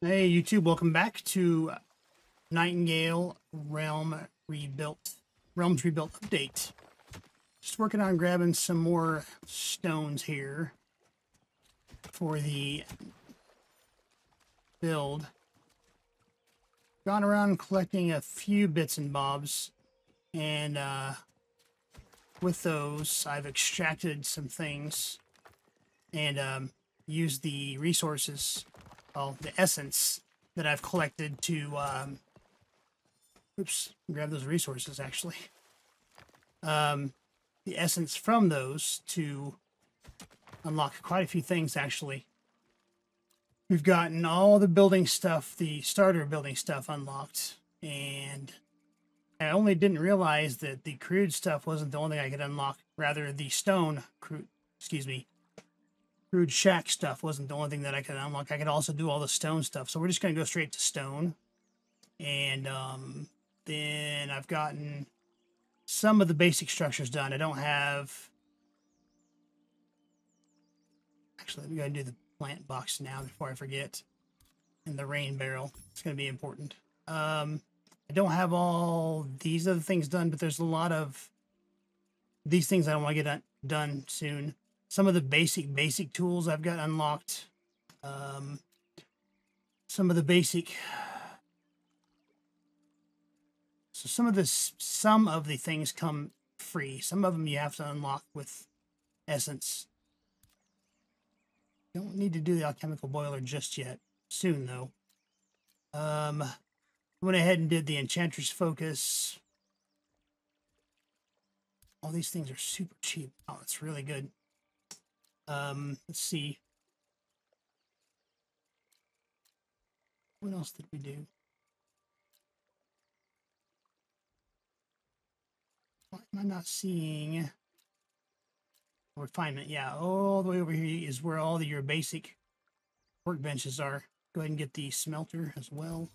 Hey YouTube, welcome back to Nightingale Realm Rebuilt, Realms Rebuilt update. Just working on grabbing some more stones here for the build. Gone around collecting a few bits and bobs, and uh, with those, I've extracted some things and um, used the resources well, the essence that I've collected to, um, oops, grab those resources actually. Um, the essence from those to unlock quite a few things actually. We've gotten all the building stuff, the starter building stuff unlocked, and I only didn't realize that the crude stuff wasn't the only thing I could unlock. Rather, the stone crude, excuse me, crude shack stuff wasn't the only thing that I could unlock. I could also do all the stone stuff. So we're just going to go straight to stone. And um, then I've gotten some of the basic structures done. I don't have... Actually, let me go and do the plant box now before I forget. And the rain barrel. It's going to be important. Um, I don't have all these other things done, but there's a lot of these things I want to get done soon some of the basic, basic tools I've got unlocked. Um, some of the basic... So some of this, some of the things come free. Some of them you have to unlock with essence. Don't need to do the alchemical boiler just yet. Soon, though. Um, went ahead and did the Enchantress Focus. All these things are super cheap. Oh, it's really good. Um, let's see. What else did we do? Why am I not seeing refinement? Yeah, all the way over here is where all the, your basic workbenches are. Go ahead and get the smelter as well.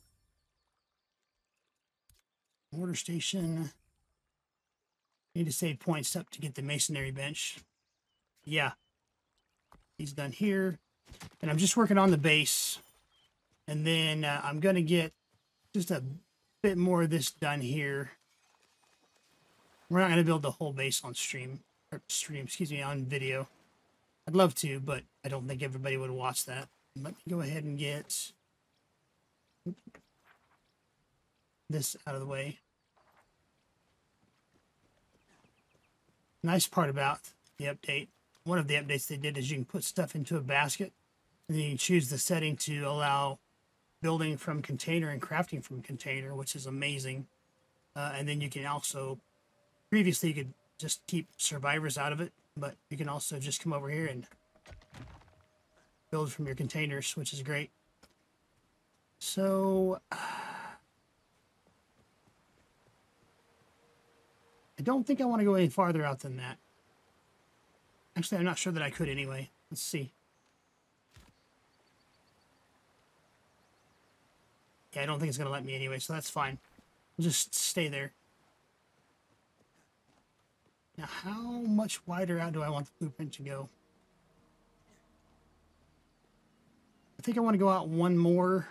Mortar station. Need to save points up to get the masonry bench. Yeah, He's done here. And I'm just working on the base. And then uh, I'm going to get just a bit more of this done here. We're not going to build the whole base on stream. Or stream, excuse me, on video. I'd love to, but I don't think everybody would watch that. Let me go ahead and get this out of the way. Nice part about the update one of the updates they did is you can put stuff into a basket and then you choose the setting to allow building from container and crafting from container, which is amazing. Uh, and then you can also, previously you could just keep survivors out of it, but you can also just come over here and build from your containers, which is great. So, I don't think I want to go any farther out than that. Actually, I'm not sure that I could anyway. Let's see. Yeah, I don't think it's going to let me anyway, so that's fine. We'll just stay there. Now, how much wider out do I want the blueprint to go? I think I want to go out one more.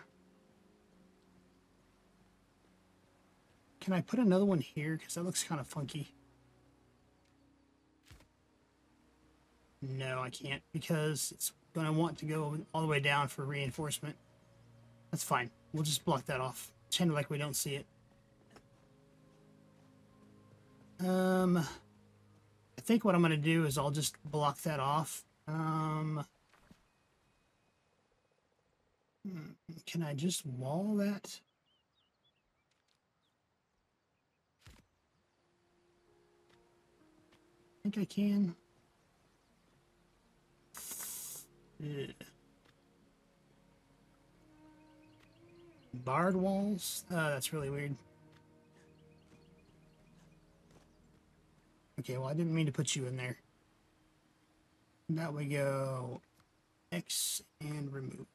Can I put another one here? Because that looks kind of funky. No, I can't because it's going to want to go all the way down for reinforcement. That's fine. We'll just block that off. Pretend like we don't see it. Um, I think what I'm going to do is I'll just block that off. Um, hmm, can I just wall that? I think I can. Barred walls? Oh, that's really weird. Okay, well, I didn't mean to put you in there. That we go X and remove.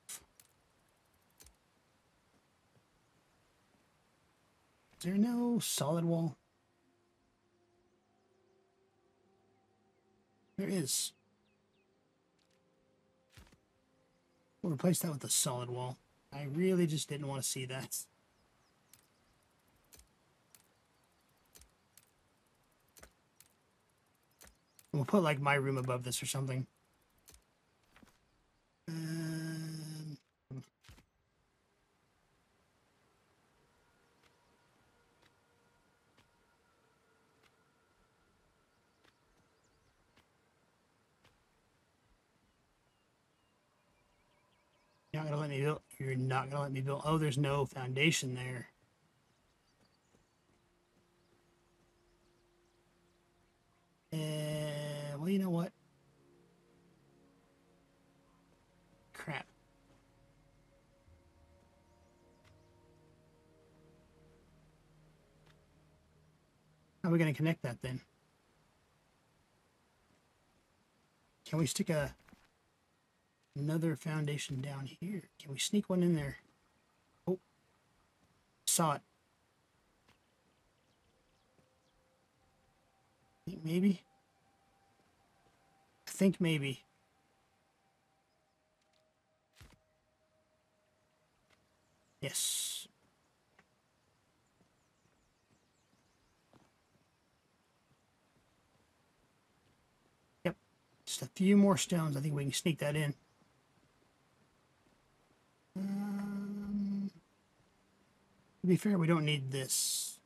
Is there no solid wall? There is. We'll replace that with a solid wall. I really just didn't want to see that. We'll put like my room above this or something. Um, You're not gonna let me build. You're not gonna let me build. Oh, there's no foundation there. Uh, well, you know what? Crap. How are we gonna connect that then? Can we stick a another foundation down here? Can we sneak one in there? Oh, saw it. Think maybe. I think maybe. Yes. Yep. Just a few more stones. I think we can sneak that in. Um, to be fair, we don't need this.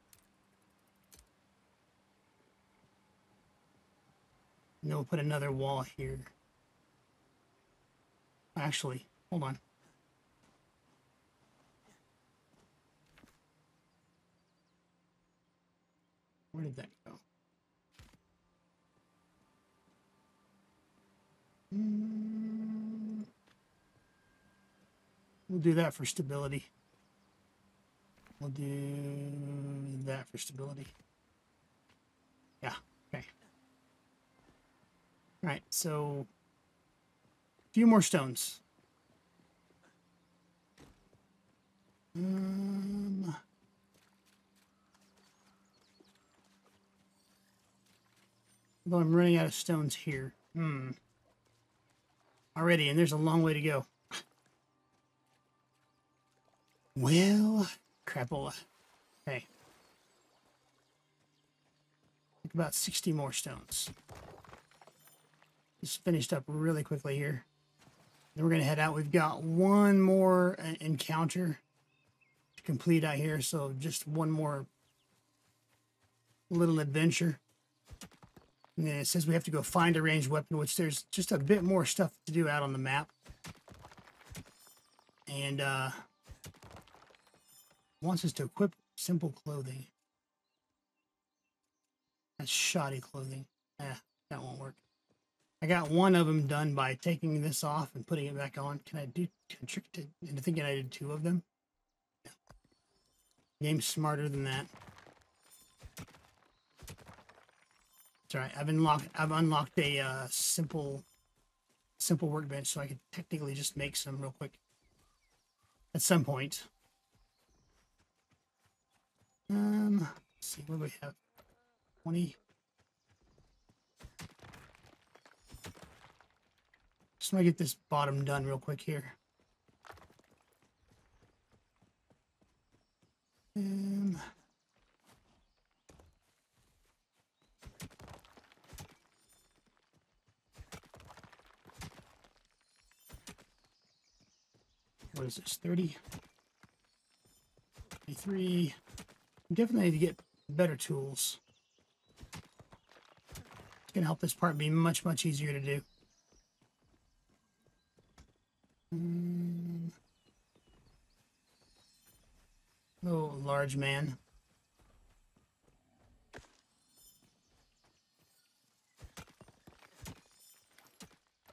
And then we'll put another wall here. Actually, hold on. Where did that go? Mm. We'll do that for stability. We'll do that for stability. Yeah, okay. All right, so a few more stones. Um, Although I'm running out of stones here. Hmm. Already, and there's a long way to go. Well, crapola. Hey. About 60 more stones. Just finished up really quickly here. Then we're going to head out. We've got one more uh, encounter to complete out here. So just one more little adventure. And then it says we have to go find a ranged weapon, which there's just a bit more stuff to do out on the map. And uh, wants us to equip simple clothing. That's shoddy clothing. Eh, that won't work. I got one of them done by taking this off and putting it back on. Can I do constricted into thinking I did two of them? No. Game's smarter than that. Alright. I've unlocked I've unlocked a uh, simple simple workbench so I could technically just make some real quick at some point. Um let's see what do we have? 20 Just want to get this bottom done real quick here. Um, what is this, 30? 23. Definitely need to get better tools. It's going to help this part be much, much easier to do. Mm. Oh, large man.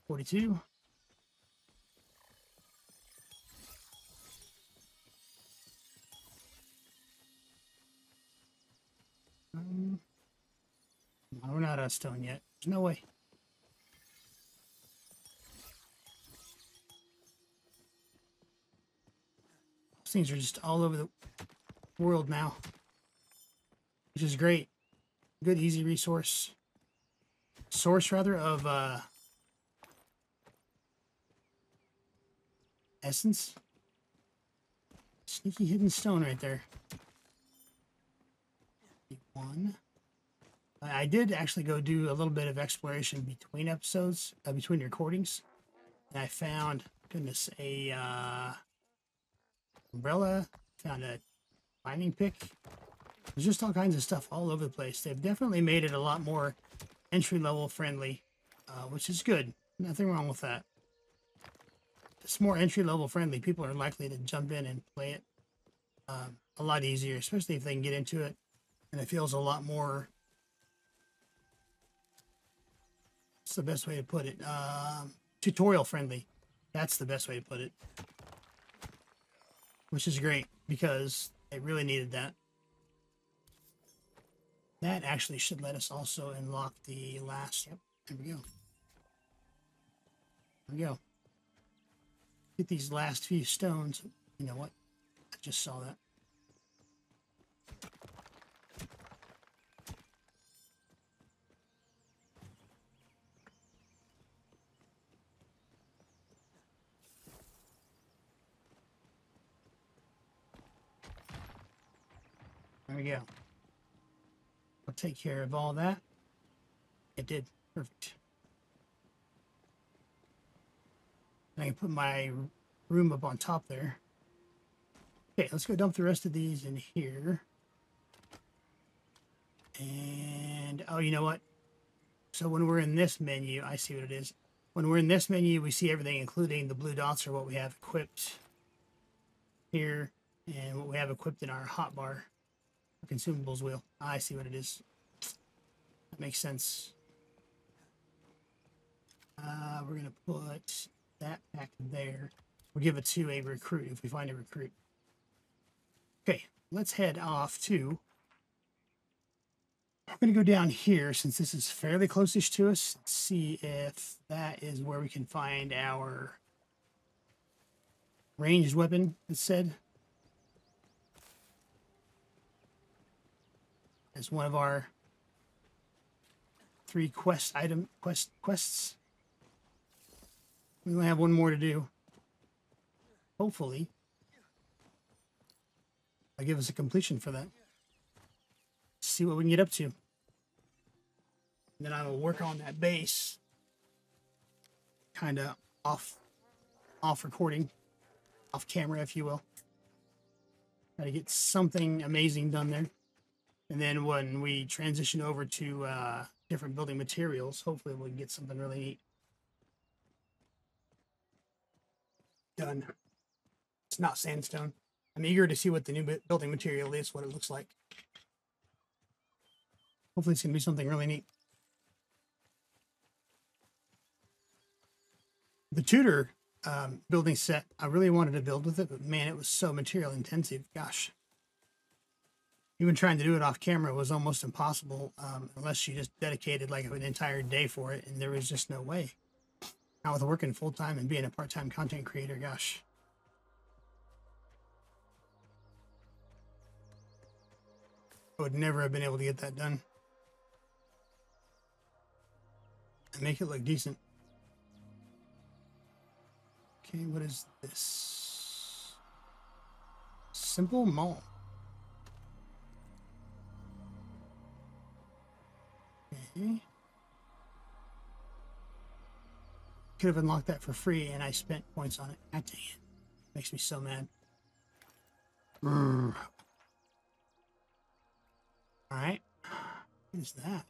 Forty-two. Um, no, we're not out of stone yet. There's no way. These things are just all over the world now, which is great. Good, easy resource. Source, rather, of uh, essence. Sneaky hidden stone right there. One. I did actually go do a little bit of exploration between episodes, uh, between recordings. And I found, goodness, a uh, umbrella, found a mining pick. There's just all kinds of stuff all over the place. They've definitely made it a lot more entry level friendly, uh, which is good. Nothing wrong with that. It's more entry level friendly. People are likely to jump in and play it um, a lot easier, especially if they can get into it. And it feels a lot more. What's the best way to put it? Um, tutorial friendly. That's the best way to put it. Which is great because they really needed that. That actually should let us also unlock the last. Yep, there we go. There we go. Get these last few stones. You know what? I just saw that. We go. I'll take care of all that. It did. Perfect. I can put my room up on top there. Okay, let's go dump the rest of these in here. And, oh, you know what? So when we're in this menu, I see what it is. When we're in this menu, we see everything, including the blue dots are what we have equipped here and what we have equipped in our hotbar consumables wheel. I see what it is. That makes sense. Uh, we're going to put that back there. We'll give it to a recruit if we find a recruit. Okay, let's head off to... I'm going to go down here since this is fairly closest to us. See if that is where we can find our ranged weapon, it said. As one of our three quest item quest quests. We only have one more to do. Hopefully, I give us a completion for that. See what we can get up to. And then I will work on that base, kind of off, off recording, off camera, if you will. Try to get something amazing done there. And then when we transition over to uh, different building materials, hopefully we'll get something really neat. Done. It's not sandstone. I'm eager to see what the new building material is, what it looks like. Hopefully it's going to be something really neat. The Tudor um, building set, I really wanted to build with it, but man, it was so material intensive. Gosh even trying to do it off camera was almost impossible um, unless you just dedicated like an entire day for it, and there was just no way. Now with working full time and being a part time content creator, gosh. I would never have been able to get that done. And make it look decent. Okay, what is this? Simple malt. Okay. Could have unlocked that for free and I spent points on it. God dang it. Makes me so mad. Alright. What is that?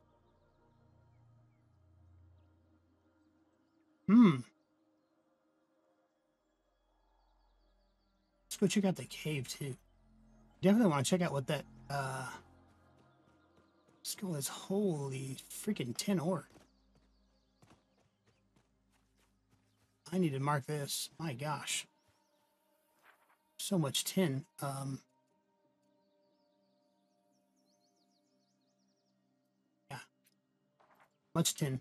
Hmm. Let's go check out the cave too. Definitely want to check out what that uh Skull is holy freaking tin ore. I need to mark this. My gosh. So much tin. Um, yeah. Much tin.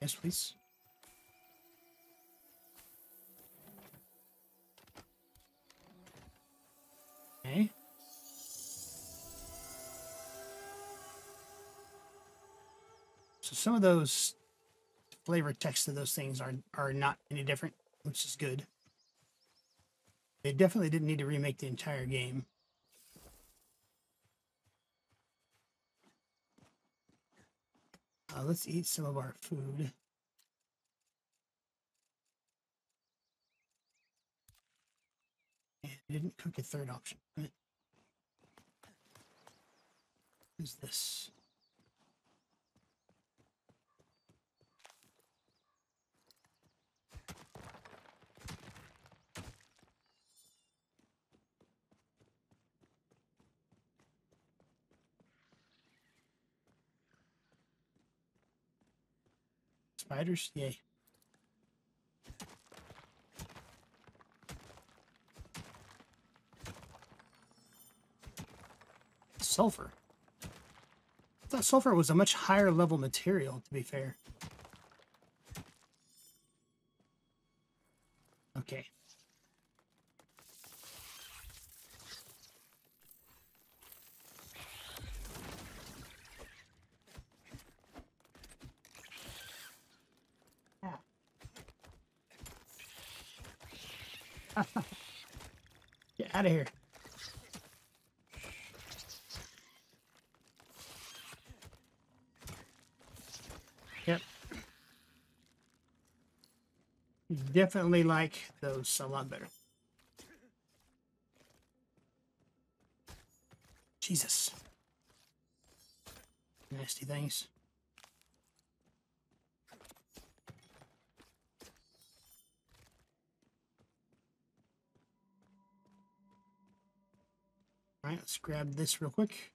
Yes, please. Okay. So some of those flavor text of those things are are not any different, which is good. They definitely didn't need to remake the entire game. Uh, let's eat some of our food. And I didn't cook a third option. What is this? Spiders? Yay. Sulfur. I thought sulfur was a much higher level material, to be fair. Okay. Get out of here. Yep. Definitely like those a lot better. Jesus. Nasty things. Let's grab this real quick.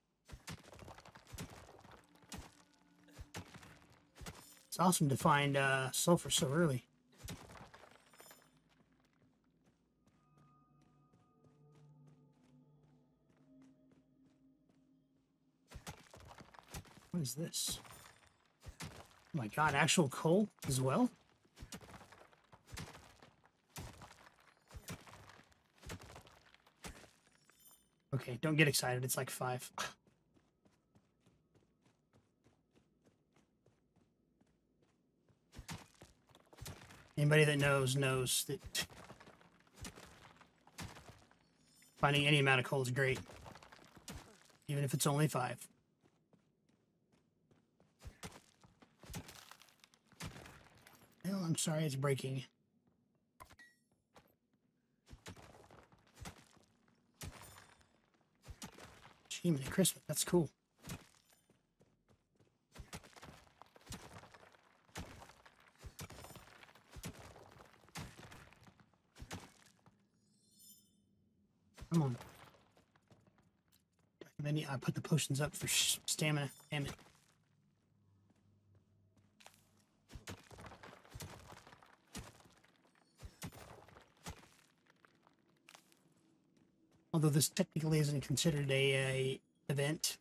It's awesome to find uh, sulfur so early. What is this? Oh my god, actual coal as well? Okay, don't get excited. It's like five. Anybody that knows knows that finding any amount of coal is great, even if it's only five. Well, I'm sorry it's breaking. Jiminy Christmas, that's cool. Come on. Then I put the potions up for stamina. Damn it. Although this technically isn't considered a, a event.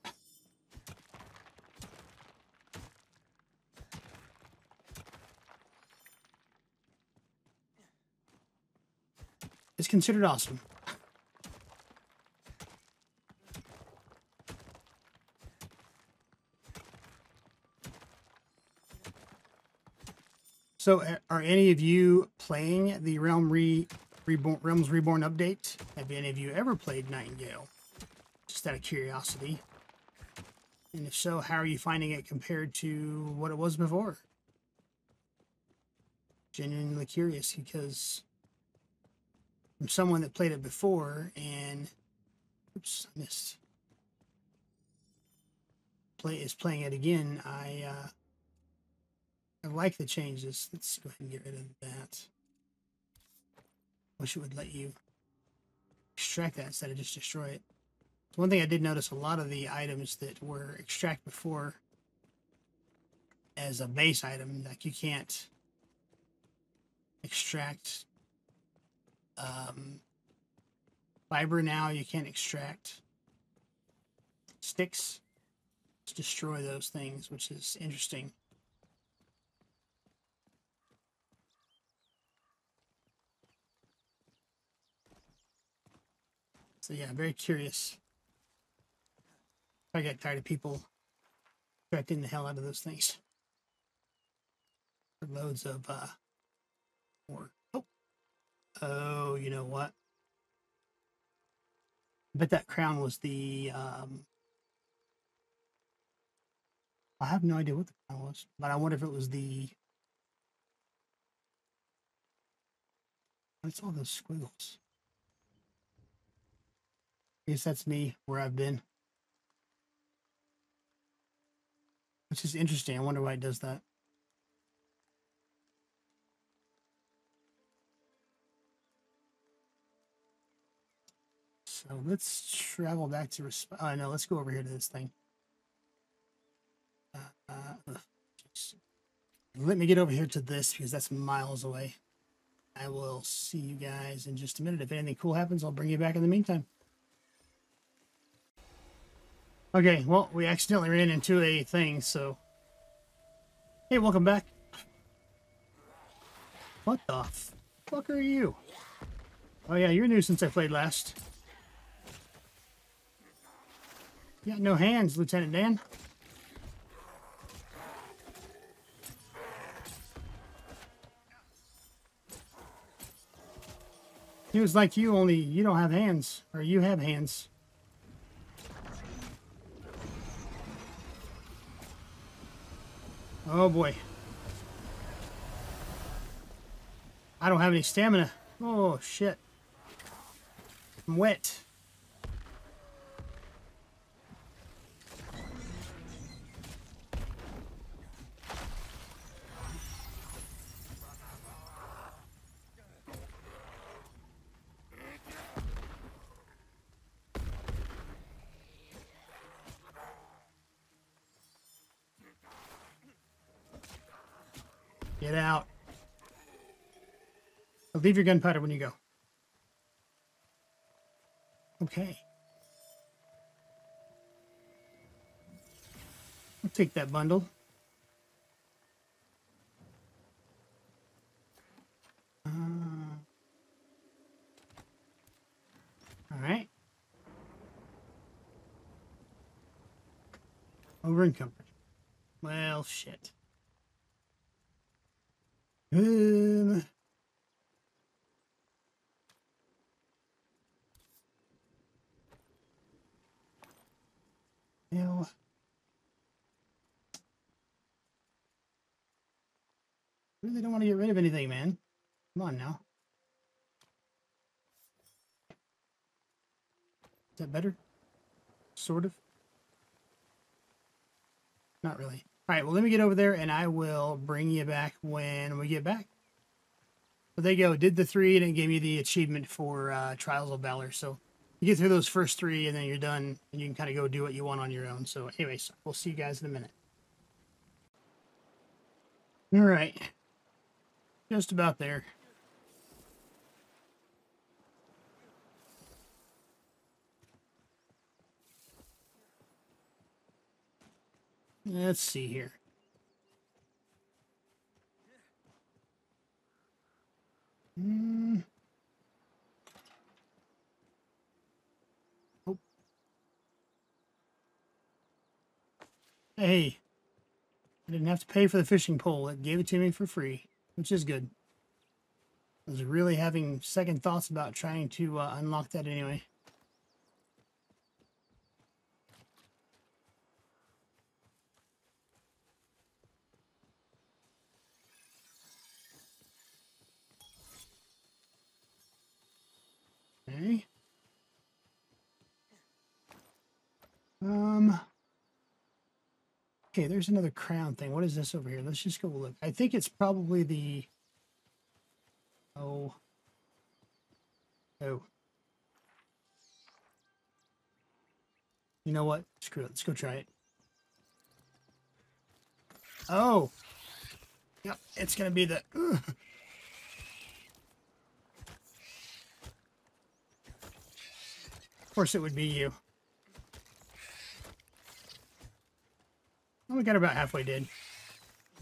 It's considered awesome. So, are any of you playing the Realm Re Reborn, Realms Reborn update. Have any of you ever played Nightingale? Just out of curiosity. And if so, how are you finding it compared to what it was before? Genuinely curious because from someone that played it before and oops, I missed. Play is playing it again. I uh, I like the changes. Let's go ahead and get rid of that. Wish it would let you extract that instead of just destroy it. one thing I did notice a lot of the items that were extract before as a base item, like you can't extract um, fiber now, you can't extract sticks to destroy those things, which is interesting. So yeah, very curious. I get tired of people correcting the hell out of those things. loads of uh more. Oh, oh, you know what? I bet that crown was the. Um, I have no idea what the crown was, but I wonder if it was the. What's all those squiggles? I guess that's me where I've been. Which is interesting. I wonder why it does that. So let's travel back to. Resp- oh, no, let's go over here to this thing. Uh, uh, let me get over here to this because that's miles away. I will see you guys in just a minute. If anything cool happens, I'll bring you back in the meantime. Okay, well, we accidentally ran into a thing, so... Hey, welcome back. What the fuck are you? Oh yeah, you're new since I played last. You got no hands, Lieutenant Dan. He was like you, only you don't have hands. Or you have hands. Oh boy. I don't have any stamina. Oh shit. I'm wet. Get out. leave your gunpowder when you go. Okay. I'll take that bundle. Uh, all right. Over in comfort. Well, shit. Um, you really don't want to get rid of anything, man. Come on now. Is that better? Sort of. Not really. All right, well, let me get over there and I will bring you back when we get back. But there you go. Did the three and it gave me the achievement for uh, Trials of Valor. So you get through those first three and then you're done and you can kind of go do what you want on your own. So anyways, we'll see you guys in a minute. All right. Just about there. Let's see here. Mm. Oh. Hey, I didn't have to pay for the fishing pole. It gave it to me for free, which is good. I was really having second thoughts about trying to uh, unlock that anyway. Okay. Um. Okay, there's another crown thing. What is this over here? Let's just go look. I think it's probably the. Oh. Oh. You know what? Screw it. Let's go try it. Oh. Yep, it's going to be the. Of course it would be you. Well, we got about halfway did.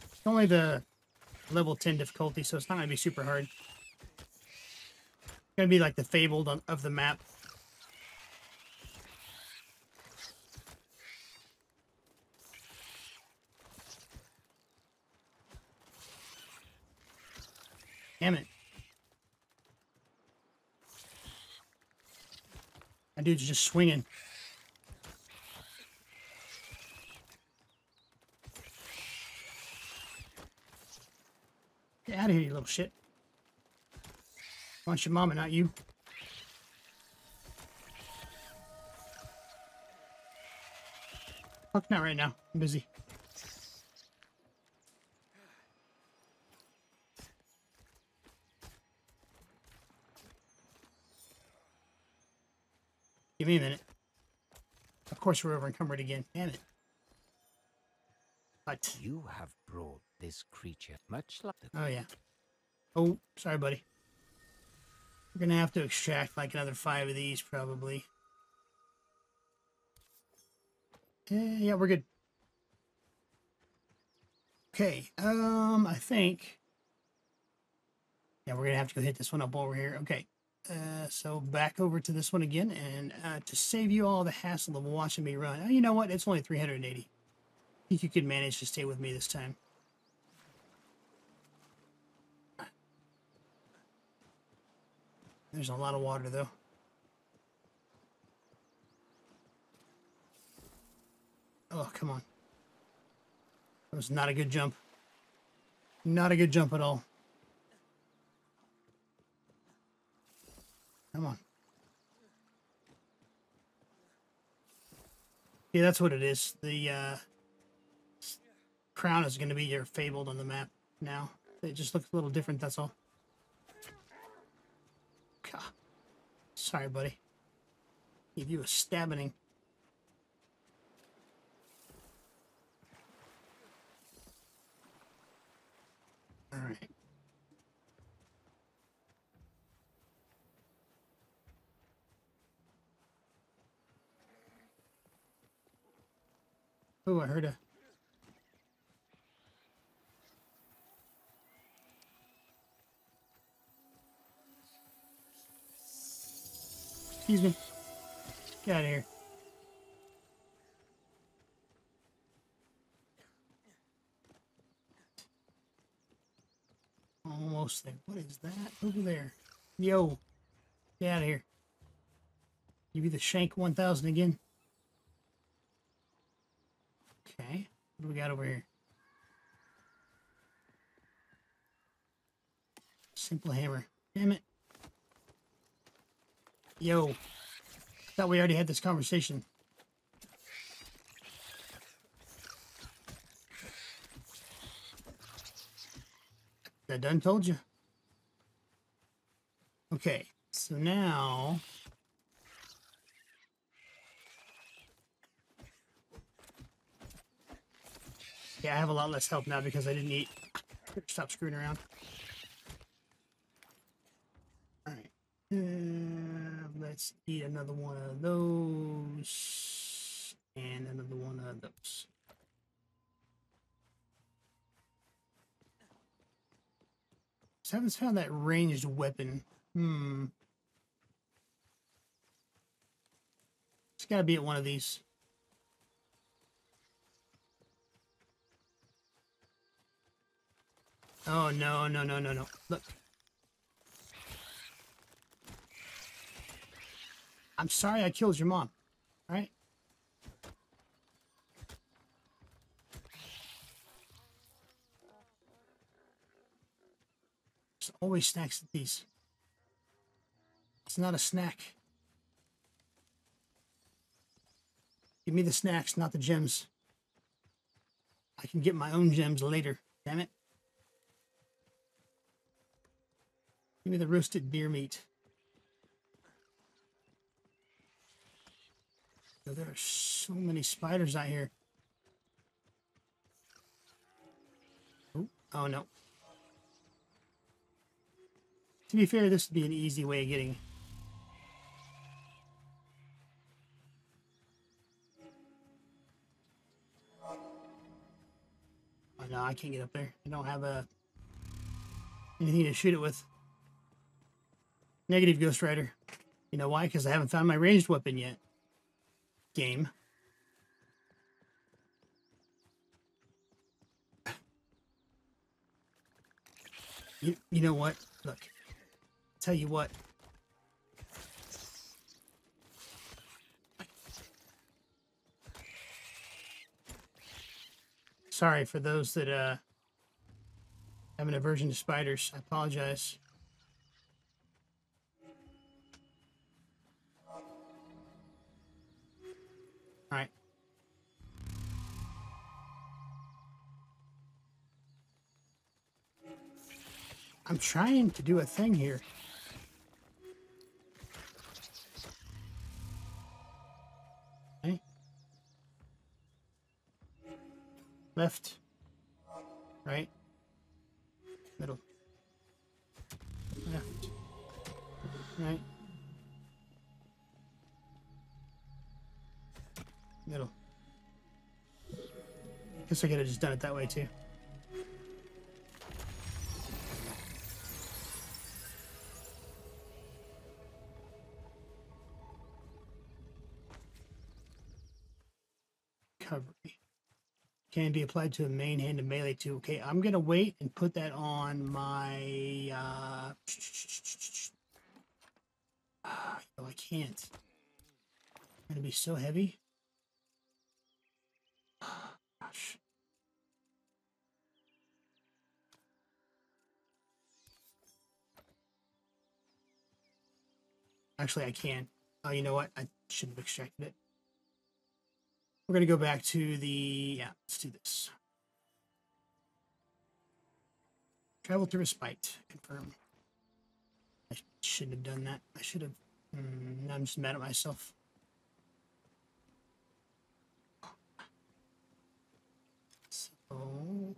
It's only the level 10 difficulty, so it's not going to be super hard. It's going to be like the fabled of the map. Damn it. That dude's just swinging. Get out of here, you little shit. I want your mama, not you. Fuck, not right now. I'm busy. Give me a minute. Of course we're over encumbered again. Damn it. But You have brought this creature much like oh yeah. Oh, sorry, buddy. We're gonna have to extract like another five of these probably. Eh, yeah, we're good. Okay, um, I think. Yeah, we're gonna have to go hit this one up over here. Okay, uh, so back over to this one again, and uh, to save you all the hassle of watching me run. You know what? It's only 380. I think you could manage to stay with me this time. There's a lot of water though. Oh, come on. That was not a good jump. Not a good jump at all. Come on. Yeah, that's what it is. The uh, crown is going to be your fabled on the map now. It just looks a little different, that's all. God. Sorry, buddy. Give you a stabbing. All Oh, I heard a. Excuse me. Get out of here. Almost there. What is that over there? Yo, get out of here. Give you the Shank 1000 again. Okay, what do we got over here? Simple hammer. Damn it. Yo, thought we already had this conversation. I done told you. Okay, so now Yeah, I have a lot less help now because I didn't eat. Stop screwing around. Alright. Uh, let's eat another one of those. And another one of those. I haven't found that ranged weapon. Hmm. It's gotta be at one of these. Oh, no, no, no, no, no. Look. I'm sorry I killed your mom. All right? There's always snacks at these. It's not a snack. Give me the snacks, not the gems. I can get my own gems later. Damn it. Give me the roasted deer meat. Oh, there are so many spiders out here. Oh, oh no. To be fair, this would be an easy way of getting. Oh no, I can't get up there. I don't have a anything to shoot it with. Negative Ghost Rider. You know why? Because I haven't found my ranged weapon yet. Game. You, you know what? Look. Tell you what. Sorry for those that uh have an aversion to spiders. I apologize. All right. I'm trying to do a thing here. Okay. Left. Right. Middle. Left. Right. Guess I could have just done it that way too. Recovery. Can be applied to a main hand and melee too. Okay, I'm gonna wait and put that on my uh no, I can't. I'm gonna be so heavy. Gosh. Actually, I can't. Oh, you know what? I shouldn't have extracted it. We're going to go back to the... Yeah, let's do this. Travel to respite. Confirm. I shouldn't have done that. I should have... Mm, I'm just mad at myself. So...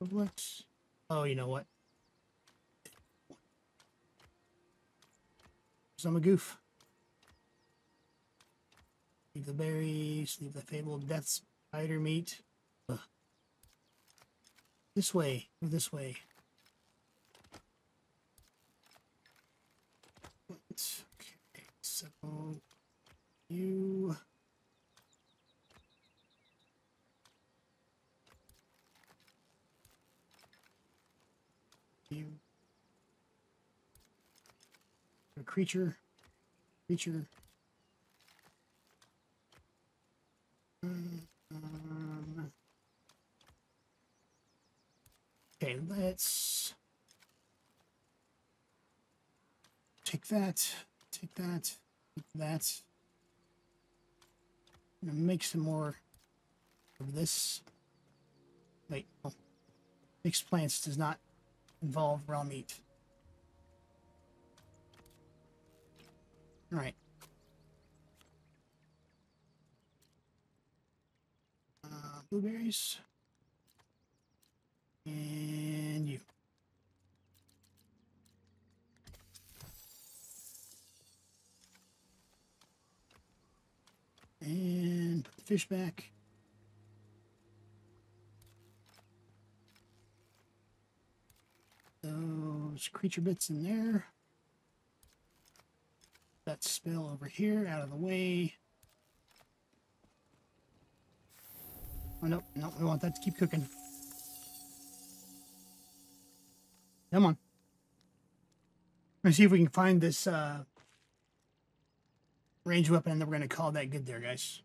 Equivalent. Oh, you know what? Because I'm a goof. Leave the berries, leave the fabled death spider meat. Ugh. This way, this way. Okay, so you a creature creature Um, okay, let's take that, take that, take that. Make some more of this. Wait, oh. Mixed plants does not involve raw meat. Right. Uh, blueberries. And you. And put the fish back. Those creature bits in there. That spill over here out of the way. Oh, no, no, we want that to keep cooking. Come on. Let's see if we can find this uh, range weapon, and then we're going to call that good there, guys.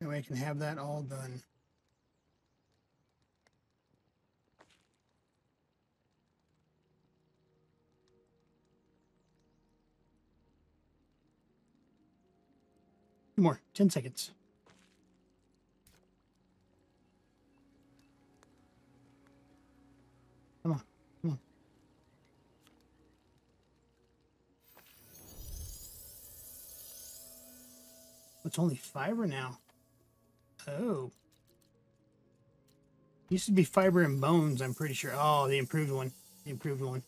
That way I can have that all done. Two more. Ten seconds. Come on. Come on. It's only fiber now. Oh. Used to be fiber and bones, I'm pretty sure. Oh, the improved one. The improved one.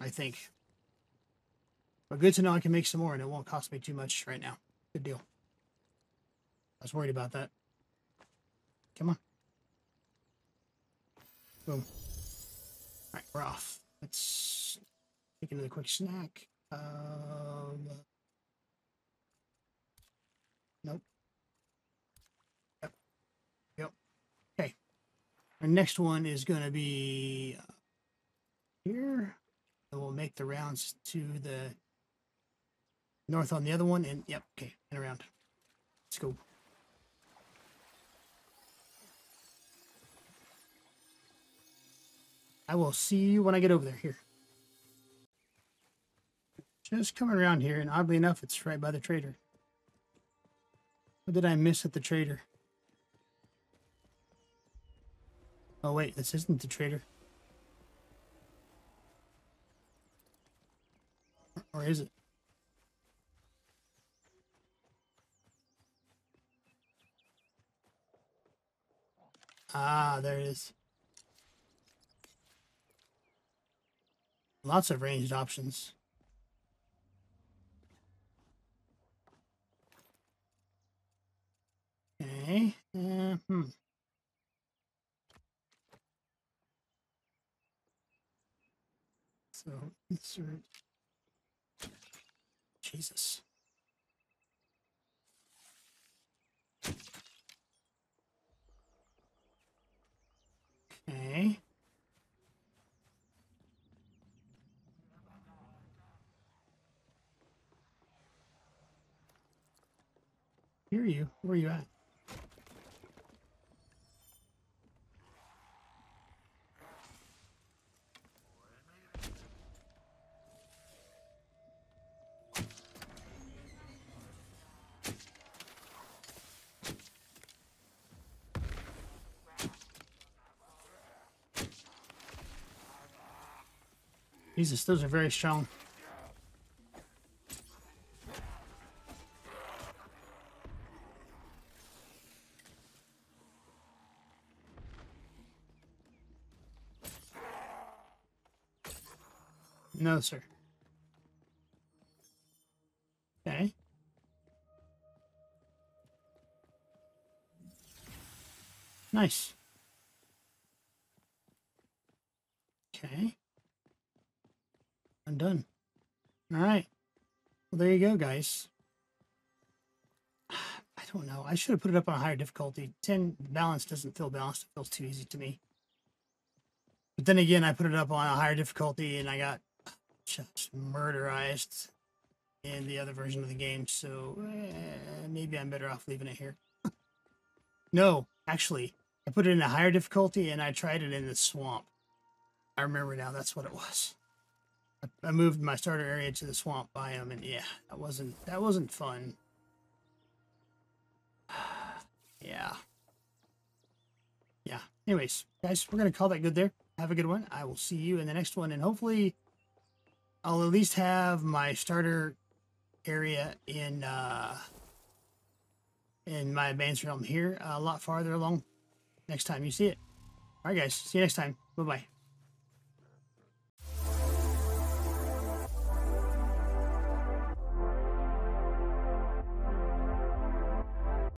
I think. But good to know I can make some more and it won't cost me too much right now. Good deal. I was worried about that. Come on. Boom. Alright, we're off. Let's take another quick snack. Um, nope. Yep. Yep. Okay. Our next one is going to be uh, here. And we'll make the rounds to the north on the other one. And yep, okay, and around. Let's go. I will see you when I get over there. Here. Just coming around here, and oddly enough, it's right by the trader. What did I miss at the trader? Oh wait, this isn't the trader. Or is it? Ah, there it is. Lots of ranged options. Okay. Uh, hmm. So insert. Jesus. Okay. Hear you. Where are you at? Jesus, those are very strong. No, sir. Okay. Nice. Okay. I'm done. All right. Well, there you go, guys. I don't know. I should have put it up on a higher difficulty. 10 balance doesn't feel balanced. It feels too easy to me. But then again, I put it up on a higher difficulty and I got just murderized in the other version of the game. So eh, maybe I'm better off leaving it here. no, actually, I put it in a higher difficulty and I tried it in the swamp. I remember now. That's what it was. I moved my starter area to the swamp biome, and yeah, that wasn't that wasn't fun. yeah. Yeah. Anyways, guys, we're gonna call that good there. Have a good one. I will see you in the next one, and hopefully, I'll at least have my starter area in uh in my advanced realm here a lot farther along next time you see it. All right, guys. See you next time. Bye bye.